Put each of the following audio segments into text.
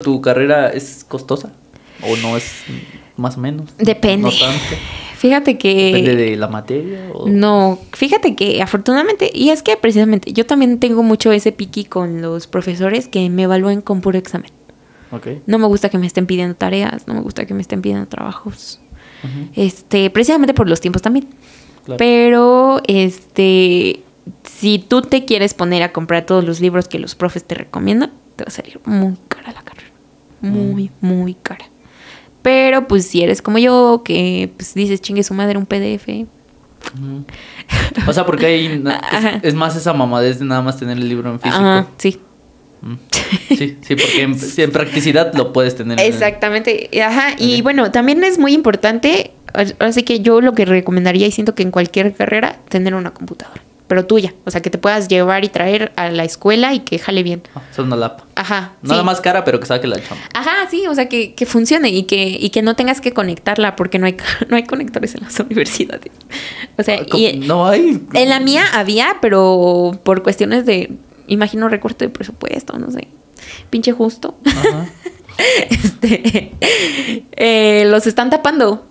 ¿Tu carrera es costosa? ¿O no es más o menos? Depende. No tanto. Fíjate que... ¿Depende de la materia? O... No, fíjate que afortunadamente, y es que precisamente yo también tengo mucho ese piqui con los profesores que me evalúen con puro examen. No me gusta que me estén pidiendo tareas, no me gusta que me estén pidiendo trabajos. Este, precisamente por los tiempos también. claro. Pero, este, si tú te quieres poner a comprar todos los libros que los profes te recomiendan, te va a salir muy cara la carrera. Muy, muy cara. Pero, pues, si eres como yo, que pues, dices, chingue su madre, un PDF. O sea, porque hay... Es, es más esa mamadez de nada más tener el libro en físico. Ajá, sí. Mm. Sí, sí, porque en, practicidad lo puedes tener. en el- Exactamente. Ajá. Y bueno, también es muy importante, así que yo lo que recomendaría y siento que en cualquier carrera, tener una computadora. Pero tuya. O sea, que te puedas llevar y traer a la escuela y que jale bien. Ah, Son una lap. Ajá. Nada sí. más cara, pero que saque la chamba. Ajá, sí, o sea, que, que funcione y que, y que no tengas que conectarla porque no hay, no hay conectores en las universidades. O sea, ¿Cómo? y No hay. en la mía había, pero por cuestiones de, imagino, recorte de presupuesto, no sé, pinche justo, Ajá. este, eh, los están tapando.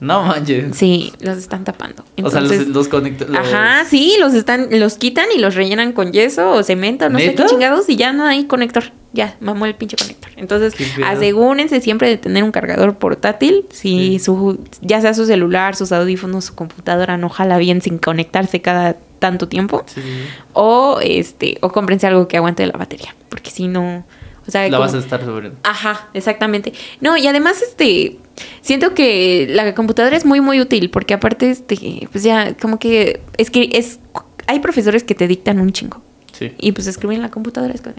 No manches. Sí, los están tapando. o sea, los, los conectores. Ajá, sí, los están, los quitan y los rellenan con yeso o cemento, no sé qué chingados, y ya no hay conector. Ya, mamó el pinche conector. Entonces, asegúrense siempre de tener un cargador portátil. Si Sí. su, ya sea su celular, sus audífonos, su computadora no jala bien sin conectarse cada tanto tiempo. Sí. O este, o cómprense algo que aguante la batería. Porque si no. O sea, La como- vas a estar sobre. Ajá, exactamente. No, y además, este, siento que la computadora es muy, muy útil, porque aparte, este, pues ya, como que es que es, hay profesores que te dictan un chingo. Sí. Y pues escribir en la computadora es como...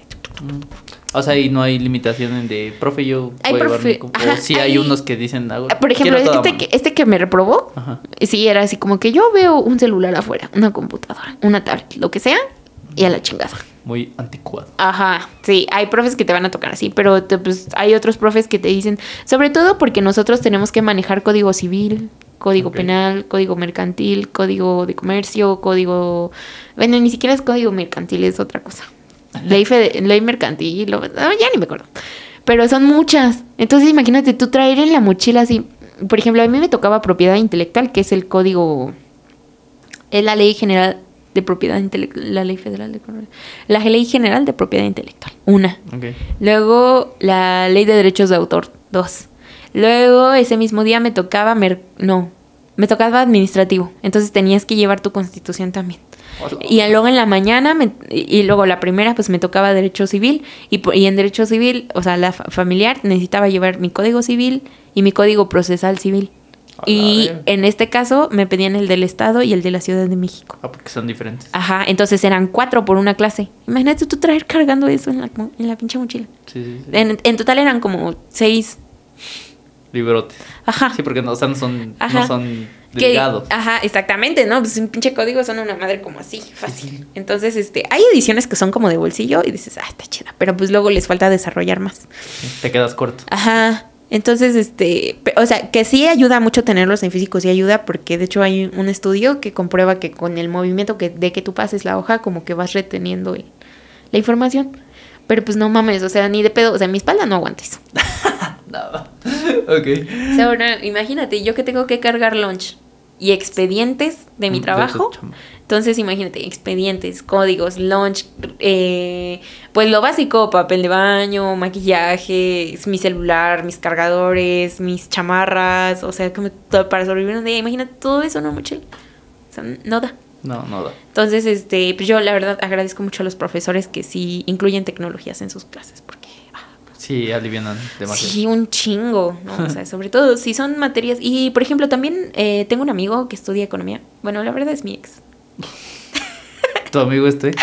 O sea, y no hay limitación de profe, yo Hay puedo llevar profe- mi compu- ajá, O sí hay, hay- unos que dicen. ah, Por ejemplo, este que, este que me reprobó, Ajá. sí, era así como que yo veo un celular afuera, una computadora, una tablet, lo que sea, y a la chingada. Muy anticuado. Ajá, sí, hay profes que te van a tocar así, pero te- pues, hay otros profes que te dicen, sobre todo porque nosotros tenemos que manejar código civil, código penal, código mercantil, código de comercio, código... Bueno, ni siquiera es código mercantil, es otra cosa. Ley, fede- ley mercantil, o- ah, ya ni me acuerdo. Pero son muchas. Entonces imagínate tú traer en la mochila así, por ejemplo, a mí me tocaba propiedad intelectual, que es el código, es la ley general de propiedad intelectual, la ley federal de la ley general de propiedad intelectual, una. Luego la ley de derechos de autor, dos. Luego ese mismo día me tocaba, mer- no, me tocaba administrativo, entonces tenías que llevar tu constitución también. Y luego en la mañana, me- y luego la primera, pues me tocaba derecho civil. Y, y en derecho civil, o sea, la fa- familiar, necesitaba llevar mi código civil y mi código procesal civil. A Y en este caso me pedían el del Estado y el de la Ciudad de México. Ah, porque son diferentes. Ajá, entonces eran cuatro por una clase. Imagínate tú traer cargando eso en la, en la pinche mochila. Sí, sí, sí. En, en total eran como seis. Librotes. Ajá. Sí, porque no, o sea, no son, Ajá. no son Que- delgados. ajá, exactamente, ¿no? Pues un pinche código son una madre como así, fácil. Entonces, este, hay ediciones que son como de bolsillo y dices, ah, está chida. Pero pues luego les falta desarrollar más. Te quedas corto. Ajá. Entonces, este, o sea, que sí ayuda mucho tenerlos en físico, sí ayuda, porque de hecho hay un estudio que comprueba que con el movimiento que, de que tú pases la hoja, como que vas reteniendo el- la información. Pero pues no mames, o sea, ni de pedo, o sea, mi espalda no aguanta eso. No. ok. O sea, ahora, imagínate, yo que tengo que cargar lunch y expedientes de mi Mm, trabajo. Entonces, imagínate, expedientes, códigos, lunch, eh, pues lo básico, papel de baño, maquillaje, mi celular, mis cargadores, mis chamarras, o sea, como todo para sobrevivir un día. Imagínate todo eso una mochila. O sea, no da. No, no da. Entonces, este, pues yo la verdad agradezco mucho a los profesores que sí incluyen tecnologías en sus clases, Sí, alivianan demasiado. Sí, un chingo, ¿no? O sea, sobre todo si son materias. Y por ejemplo, también eh, tengo un amigo que estudia economía. Bueno, la verdad es mi ex. ¿Tu amigo este?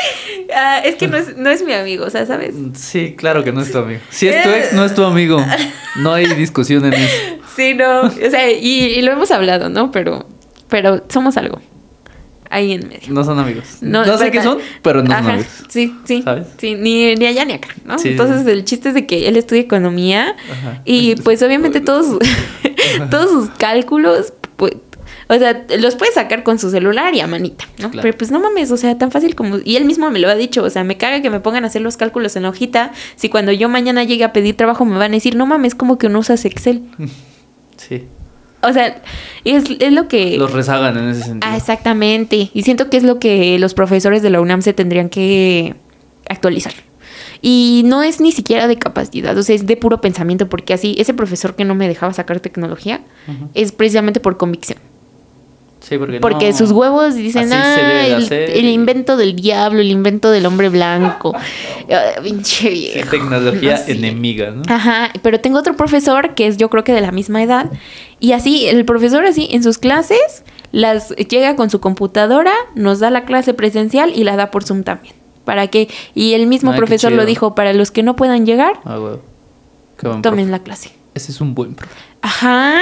Ah, es que no es, no es mi amigo, o sea, ¿sabes? Sí, claro que no es tu amigo. Si es tu ex, no es tu amigo. No hay discusión en eso. Sí, no. O sea, y, y lo hemos hablado, ¿no? Pero, pero somos algo. Ahí en medio. No son amigos. No, sé qué son, pero no son Ajá, amigos. Sí, sí. ¿Sabes? Sí, ni, ni allá ni acá, ¿no? Sí, Entonces sí. el chiste es de que él estudia economía Ajá. y pues obviamente todos, todos sus cálculos, pues, O sea, los puedes sacar con su celular y a manita, ¿no? Claro. Pero pues no mames, o sea, tan fácil como... Y él mismo me lo ha dicho, o sea, me caga que me pongan a hacer los cálculos en la hojita. Si cuando yo mañana llegue a pedir trabajo me van a decir, no mames, como que no usas Excel. Sí. O sea, es, es lo que... Los rezagan en ese sentido. Ah, exactamente. Y siento que es lo que los profesores de la UNAM se tendrían que actualizar. Y no es ni siquiera de capacidad, o sea, es de puro pensamiento, porque así, ese profesor que no me dejaba sacar tecnología es precisamente por convicción. Sí, porque Porque no- sus huevos dicen, así se ah, el, hacer". el invento del diablo, el invento del hombre blanco. Pinche viejo. tecnología No enemiga, ¿no? Ajá, pero tengo otro profesor que es yo creo que de la misma edad y así el profesor así en sus clases las llega con su computadora, nos da la clase presencial y la da por Zoom también. ¿Para qué? Y el mismo profesor lo dijo, para los que no puedan llegar, Ah, huevo. Qué buen tomen profe. la clase. Ese es un buen profe. Ajá,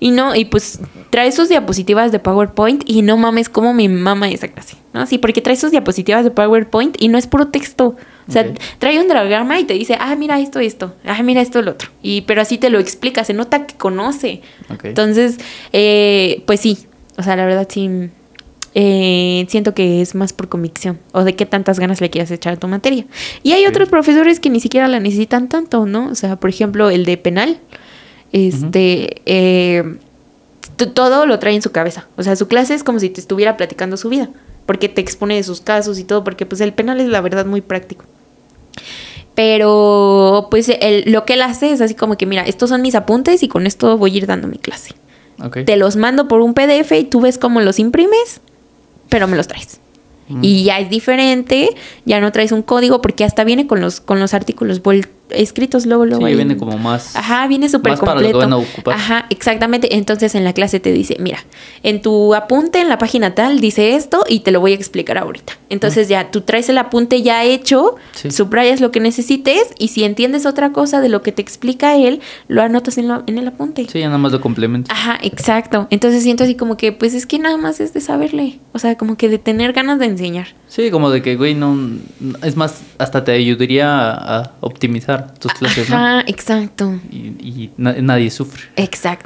y no, y pues trae sus diapositivas de PowerPoint y no mames cómo me mama esa clase, ¿no? Sí, porque trae sus diapositivas de PowerPoint y no es puro texto. O sea, trae un diagrama y te dice, ah, mira esto, esto, ah, mira esto, el otro. Y, pero así te lo explica, se nota que conoce. Entonces, eh, pues sí, o sea, la verdad sí, eh, siento que es más por convicción o de qué tantas ganas le quieras echar a tu materia. Y hay otros profesores que ni siquiera la necesitan tanto, ¿no? O sea, por ejemplo, el de penal, este, eh, todo lo trae en su cabeza. O sea, su clase es como si te estuviera platicando su vida, porque te expone de sus casos y todo, porque pues el penal es la verdad muy práctico. Pero pues el- lo que él hace es así como que, mira, estos son mis apuntes y con esto voy a ir dando mi clase. Te los mando por un PDF y tú ves cómo los imprimes, pero me los traes. Mm. Y ya es diferente, ya no traes un código porque hasta viene con los con los artículos vuel- escritos luego luego Sí, ahí. viene como más. Ajá, viene súper más para lo que completo. van a. Ajá, exactamente. Entonces en la clase te dice, mira, en tu apunte en la página tal dice esto y te lo voy a explicar ahorita. Entonces ya tú traes el apunte ya hecho, Sí. subrayas lo que necesites y si entiendes otra cosa de lo que te explica él, lo anotas en, lo- en el apunte. Sí, ya nada más lo complemento. Ajá, exacto. Entonces siento así como que, pues es que nada más es de saberle. O sea, como que de tener ganas de enseñar. Sí, como de que, güey, no. Es más, hasta te ayudaría a, a optimizar tus clases, ¿no? Ajá, exacto. Y, y na- nadie sufre. Exacto.